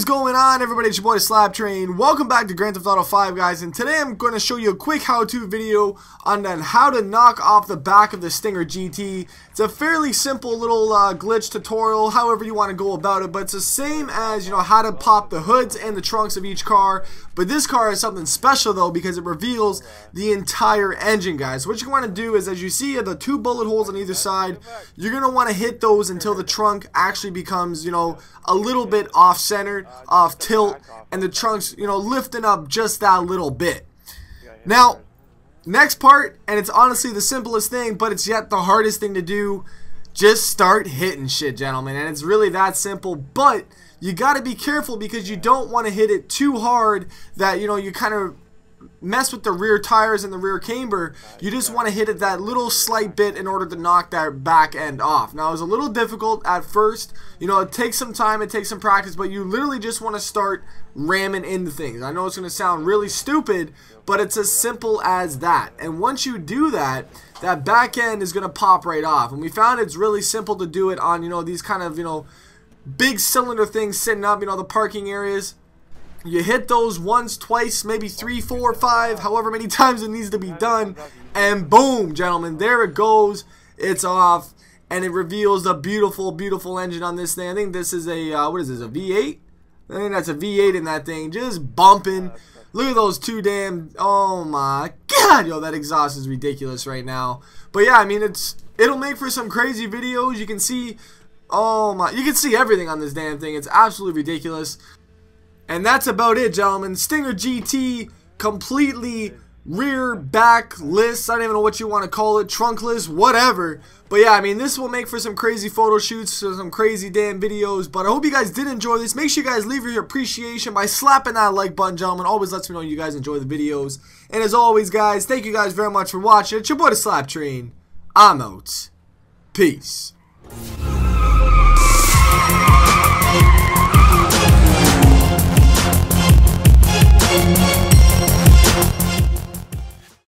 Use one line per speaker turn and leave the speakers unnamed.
is going on everybody? It's your boy Slap Train. Welcome back to Grand Theft Auto 5 guys and today I'm going to show you a quick how-to video on then how to knock off the back of the Stinger GT. It's a fairly simple little uh, glitch tutorial however you want to go about it but it's the same as you know how to pop the hoods and the trunks of each car but this car is something special though because it reveals the entire engine guys. What you want to do is as you see the two bullet holes on either side you're going to want to hit those until the trunk actually becomes you know a little bit off-center off tilt, and the trunks, you know, lifting up just that little bit. Now, next part, and it's honestly the simplest thing, but it's yet the hardest thing to do. Just start hitting shit, gentlemen, and it's really that simple, but you got to be careful because you don't want to hit it too hard that, you know, you kind of mess with the rear tires and the rear camber, you just want to hit it that little slight bit in order to knock that back end off. Now, it was a little difficult at first. You know, it takes some time, it takes some practice, but you literally just want to start ramming into things. I know it's going to sound really stupid, but it's as simple as that. And once you do that, that back end is going to pop right off. And we found it's really simple to do it on, you know, these kind of, you know, big cylinder things sitting up, you know, the parking areas. You hit those once, twice, maybe three, four, five, however many times it needs to be done, and boom, gentlemen, there it goes. It's off, and it reveals the beautiful, beautiful engine on this thing. I think this is a, uh, what is this, a V8? I think that's a V8 in that thing, just bumping. Look at those two damn, oh my god, yo, that exhaust is ridiculous right now. But yeah, I mean, it's, it'll make for some crazy videos. You can see, oh my, you can see everything on this damn thing. It's absolutely ridiculous. And that's about it, gentlemen. Stinger GT completely rear back list. I don't even know what you want to call it. Trunkless, whatever. But yeah, I mean, this will make for some crazy photo shoots, some crazy damn videos. But I hope you guys did enjoy this. Make sure you guys leave your appreciation by slapping that like button, gentlemen. Always lets me know you guys enjoy the videos. And as always, guys, thank you guys very much for watching. It's your boy, the Slap Train. I'm out. Peace.